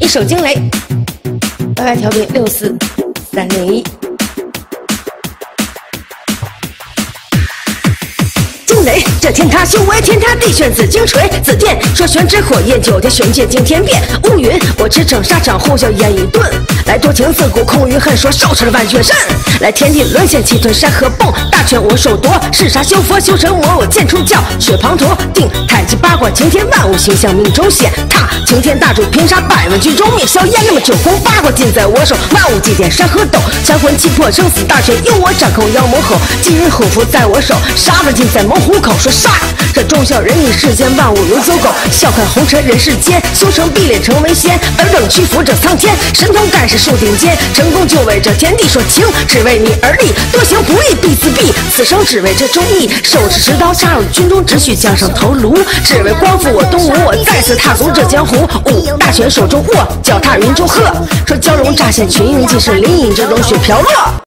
一首惊雷，Y Y 调频六四三零一。雷，这天塌修为，天塌地陷紫金锤，紫电说玄之火焰，九天玄剑惊天变。乌云，我驰骋沙场，呼啸烟雨顿。来多情自古空余恨，说少成了万绝阵。来天地沦陷，气吞山河崩。大我手夺，是杀修佛，修成魔，我剑出鞘，血滂沱。定太极八卦，擎天万物，形象命中显。踏擎天大柱，平杀百万军中灭硝烟。那么九宫八卦尽在我手，万物祭奠山河斗。降魂气魄，生死大权由我掌控。妖魔吼，金银虎符在我手，杀了尽在猛虎口。说杀！这忠孝仁义，世间万物如走狗。笑看红尘人世间，修成碧脸成为仙。尔等屈服这苍天，神通盖世树顶尖。成功就为这天地说情，只为你而立。多行不义必自毙，此生只为这忠义。手持持刀杀入军中，只许将上头颅。只为光复我东吴，我再次踏足这江湖。五大权手中握，脚踏云中鹤。说蛟龙乍现群英，尽是林隐这龙血飘落。